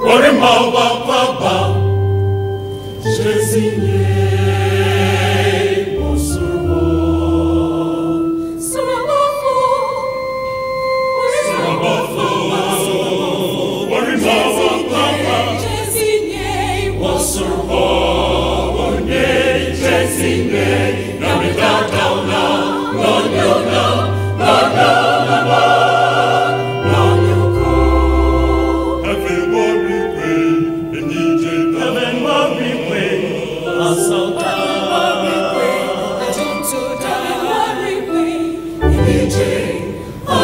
wema wa Baba Jesinye Surabafo, Orima wa Baba, Jesinye Osuo. Surabafo, Orima wa Baba, Osuo, Onye Jesinye, Namidata ona, Nonyo na, Nonyo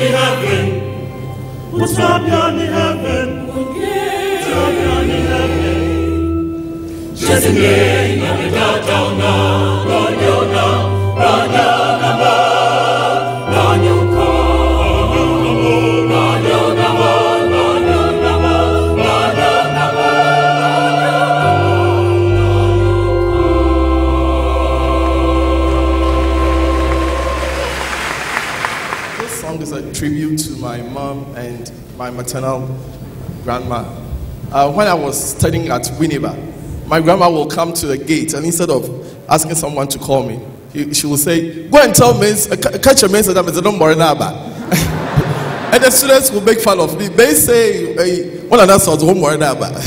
down in heaven? What's up down in heaven? What's up down in heaven? Jesinye, Namidata ona, Nonyo tribute to my mom and my maternal grandma. Uh, when I was studying at Winneba, my grandma will come to the gate and instead of asking someone to call me, he- she will say, Go and tell me, uh, catch a so that I don't worry about. And the students will make fun of me. They say, hey, one of us was about.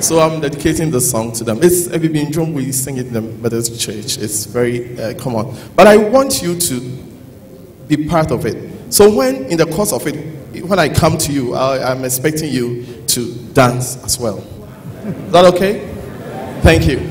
So I'm dedicating the song to them. It's every been drum we sing it in the Methodist church. It's very uh, common. But I want you to be part of it. So when in the course of it, when I come to you, I, I'm expecting you to dance as well. Is that okay? Thank you.